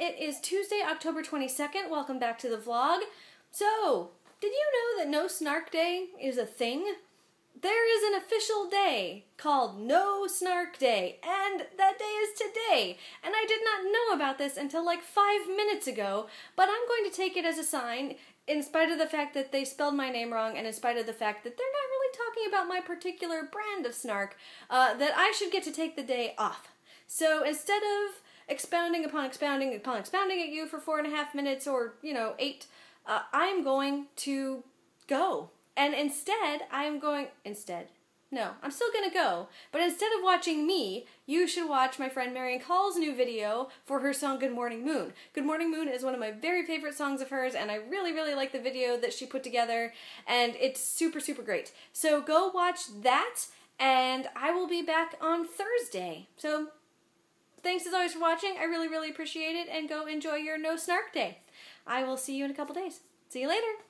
It is Tuesday, October 22nd. Welcome back to the vlog. So, did you know that No Snark Day is a thing? There is an official day called No Snark Day, and that day is today. And I did not know about this until like five minutes ago, but I'm going to take it as a sign, in spite of the fact that they spelled my name wrong, and in spite of the fact that they're not really talking about my particular brand of snark, uh, that I should get to take the day off. So instead of expounding upon expounding upon expounding at you for four and a half minutes or, you know, eight, uh, I'm going to go. And instead, I'm going, instead, no, I'm still gonna go. But instead of watching me, you should watch my friend Marian Call's new video for her song Good Morning Moon. Good Morning Moon is one of my very favorite songs of hers, and I really, really like the video that she put together, and it's super, super great. So go watch that, and I will be back on Thursday. So thanks as always for watching. I really, really appreciate it, and go enjoy your No Snark Day. I will see you in a couple days. See you later.